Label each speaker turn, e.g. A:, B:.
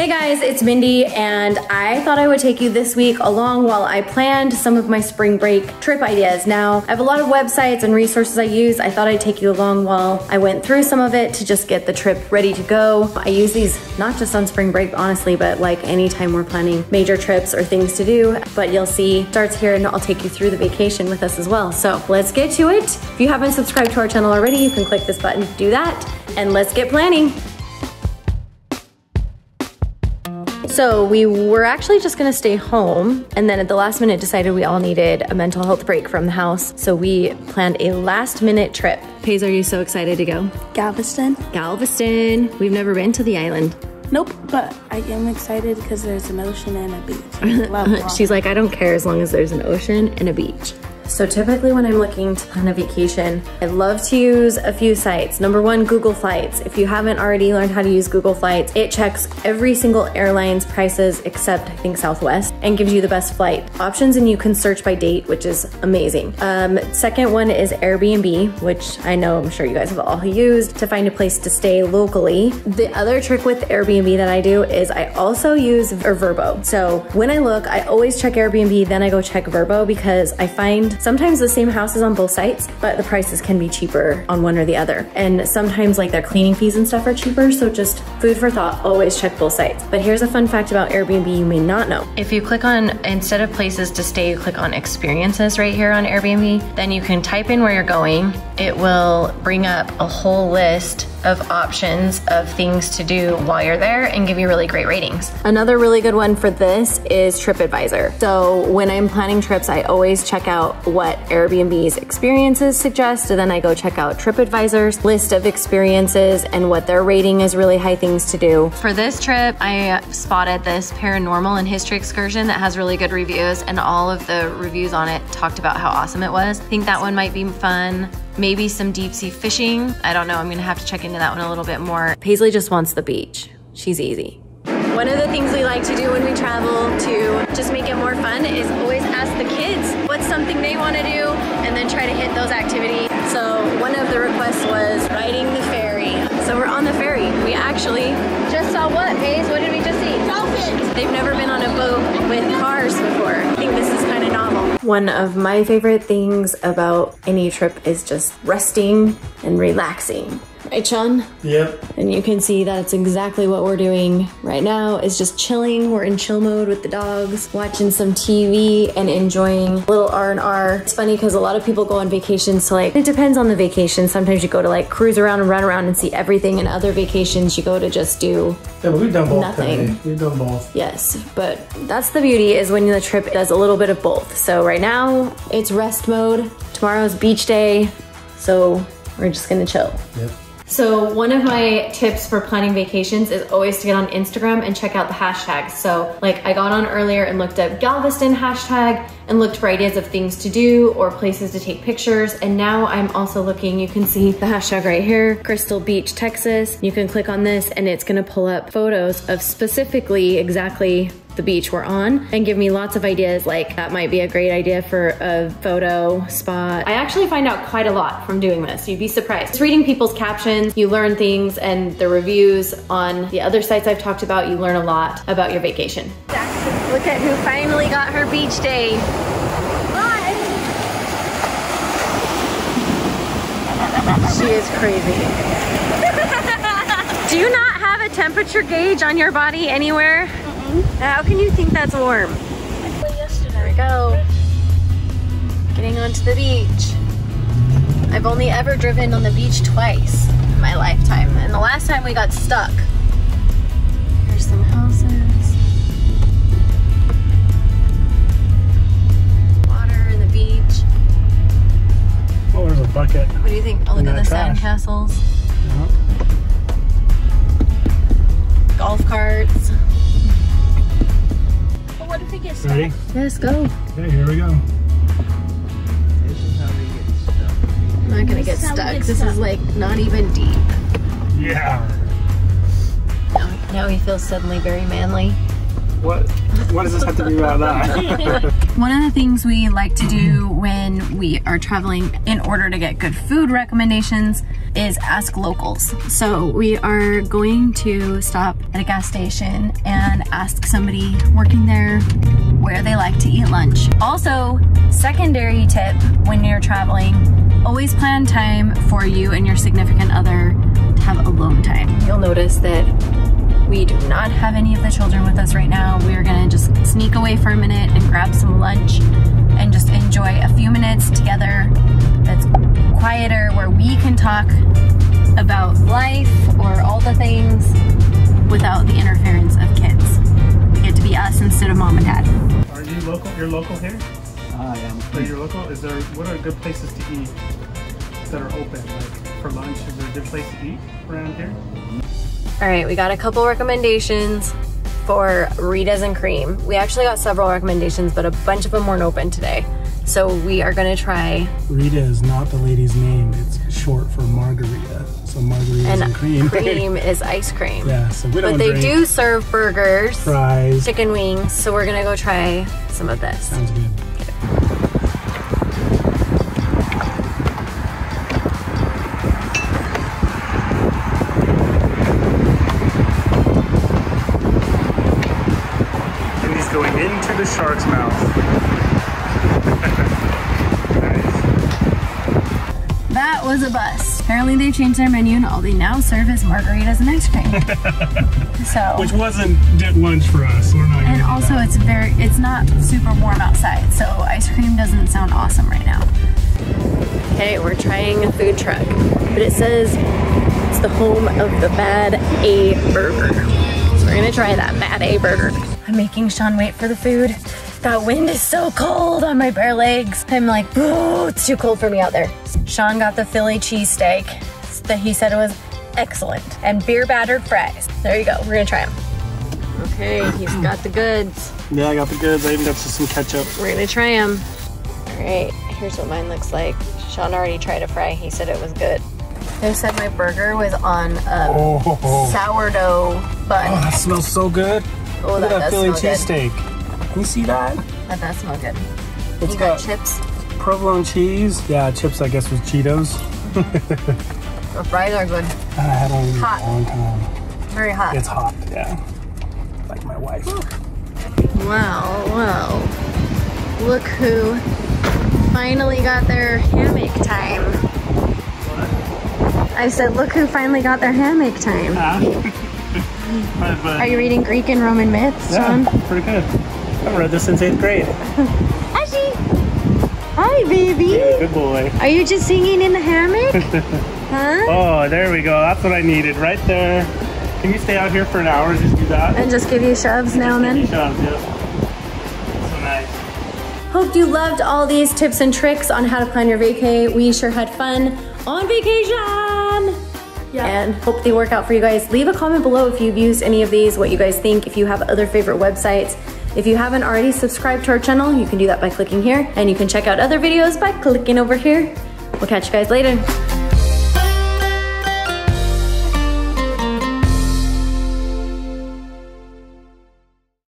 A: Hey guys, it's Mindy, and I thought I would take you this week along while I planned some of my spring break trip ideas. Now, I have a lot of websites and resources I use. I thought I'd take you along while I went through some of it to just get the trip ready to go. I use these not just on spring break, honestly, but like anytime we're planning major trips or things to do. But you'll see, starts here, and I'll take you through the vacation with us as well. So let's get to it. If you haven't subscribed to our channel already, you can click this button to do that, and let's get planning. So we were actually just gonna stay home, and then at the last minute decided we all needed a mental health break from the house. So we planned a last minute trip. Paige, are you so excited to go?
B: Galveston?
A: Galveston. We've never been to the island.
B: Nope, but I am excited because there's an ocean and a beach. Love
A: She's like, I don't care as long as there's an ocean and a beach. So typically when I'm looking to plan a vacation, I love to use a few sites. Number one, Google Flights. If you haven't already learned how to use Google Flights, it checks every single airline's prices except I think Southwest and gives you the best flight options and you can search by date, which is amazing. Um, second one is Airbnb, which I know I'm sure you guys have all used to find a place to stay locally. The other trick with Airbnb that I do is I also use Vrbo. So when I look, I always check Airbnb, then I go check Vrbo because I find Sometimes the same house is on both sites, but the prices can be cheaper on one or the other. And sometimes like their cleaning fees and stuff are cheaper, so just food for thought, always check both sites. But here's a fun fact about Airbnb you may not know. If you click on, instead of places to stay, you click on experiences right here on Airbnb, then you can type in where you're going. It will bring up a whole list of options of things to do while you're there and give you really great ratings. Another really good one for this is TripAdvisor. So when I'm planning trips, I always check out what Airbnb's experiences suggest, and then I go check out TripAdvisor's list of experiences and what their rating is really high things to do. For this trip, I spotted this paranormal and history excursion that has really good reviews, and all of the reviews on it talked about how awesome it was. I think that one might be fun maybe some deep sea fishing. I don't know, I'm gonna have to check into that one a little bit more. Paisley just wants the beach. She's easy. One of the things we like to do when we travel to just make it more fun is always ask the kids what's something they want to do and then try to hit those activities. So One of my favorite things about any trip is just resting and relaxing. Right, Sean?
C: Yep.
A: And you can see that it's exactly what we're doing right now is just chilling. We're in chill mode with the dogs, watching some TV and enjoying a little R&R. It's funny because a lot of people go on vacations to like, it depends on the vacation. Sometimes you go to like cruise around and run around and see everything and other vacations you go to just do
C: Yeah, we've done both
A: Nothing.
C: today. We've done both.
A: Yes, but that's the beauty is when the trip does a little bit of both. So right now it's rest mode. Tomorrow's beach day. So we're just gonna chill.
C: Yep.
A: So one of my tips for planning vacations is always to get on Instagram and check out the hashtags. So like I got on earlier and looked up Galveston hashtag and looked for ideas of things to do or places to take pictures. And now I'm also looking, you can see the hashtag right here, Crystal Beach, Texas. You can click on this and it's gonna pull up photos of specifically exactly the beach we're on and give me lots of ideas like that might be a great idea for a photo spot. I actually find out quite a lot from doing this. You'd be surprised. Just reading people's captions, you learn things and the reviews on the other sites I've talked about, you learn a lot about your vacation. Look at who finally got her beach day. She is crazy. Do you not have a temperature gauge on your body anywhere? How can you think that's warm? There we go. Getting onto the beach. I've only ever driven on the beach twice in my lifetime, and the last time we got stuck. Here's some houses. Water and the beach.
C: Oh, there's a bucket.
A: What do you think? Oh, look at the
C: that trash.
A: sandcastles.
B: But what if it gets stuck?
C: Ready?
A: Yes, go.
C: Okay, here we go. This is how we get stuck.
A: I'm not gonna get
B: This is how we
A: stuck. This is like not even deep.
C: Yeah.
A: Now, now he feels suddenly very manly.
C: What? What does this have to do about that?
A: One of the things we like to do when we are traveling in order to get good food recommendations is ask locals. So we are going to stop at a gas station and ask somebody working there where they like to eat lunch. Also, secondary tip when you're traveling, always plan time for you and your significant other to have alone time. You'll notice that we do not have any of the children with us right now. We are gonna just sneak away for a minute and grab some lunch and just enjoy a few minutes together that's quieter where we can talk about life or all the things without the interference of kids. We get to be us instead of mom and dad.
C: Are you local? You're local here?
D: I am.
C: So you're local? Is there, what are good places to eat that are open? Like for lunch, is there a good place to eat around here?
A: All right, we got a couple recommendations for Rita's and Cream. We actually got several recommendations, but a bunch of them weren't open today. So we are gonna try
C: Rita is not the lady's name. It's short for margarita. So margaritas
A: and,
C: and, cream.
A: cream is ice cream.
C: yeah, so we don't
A: But they do serve burgers,
C: fries.
A: chicken wings, so we're gonna go try some of this.
C: Sounds good. And shark's mouth. nice.
A: That was a bust. Apparently they changed their menu and all they now serve is margaritas and ice cream. so
C: Which wasn't did lunch for us. We're not.
A: and also
C: that.
A: it's very it's not super warm outside, so ice cream doesn't sound awesome right now. Okay, we're trying a food truck, but it says it's the home of the Bad A Burger. So we're gonna try that Bad A Burger. I'm making Sean wait for the food. That wind is so cold on my bare legs. I'm like, oh, it's too cold for me out there. Sean got the Philly cheesesteak that he said it was excellent and beer battered fries. There you go, we're gonna try them. Okay, he's got the goods.
C: Yeah, I got the goods. I even got some ketchup.
A: We're gonna try them. All right, here's what mine looks like. Sean already tried a fry. He said it was good. They said my burger was on a
C: Oh,
A: sourdough bun.
C: Oh, that smells so good.
A: Oh,
C: Look
A: that
C: at that Philly cheesesteak. You see that?
A: That does smell good.
C: It's
A: you got,
C: got
A: chips.
C: provolone cheese. Yeah, chips I guess with Cheetos.
A: The fries are good.
C: I had one
A: Hot.
C: a long time.
A: Very hot.
C: It's hot, yeah. Like my wife.
A: Wow, wow. Look who finally got their hammock time. I said, look who finally got their hammock time.
C: But, uh, but,
A: Are you reading Greek and Roman myths,
C: yeah, pretty good. I've read this since eighth grade.
A: Ashi! Hi, baby!
C: Yeah, Good boy.
A: Are you just singing in the hammock? huh?
C: Oh, there we go. That's what I needed right there. Can you stay out here for an hour and just do that?
A: And just give you shoves now and then?
C: Shoves, yeah. So nice.
A: Hope you loved all these tips and tricks on how to plan your vacay. We sure had fun on vacation.
B: Yeah.
A: And hope they work out for you guys. Leave a comment below if you've used any of these, what you guys think, if you have other favorite websites. If you haven't already subscribed to our channel, you can do that by clicking here. And you can check out other videos by clicking over here. We'll catch you guys later.